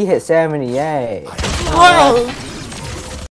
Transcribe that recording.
He hit 78. Bro!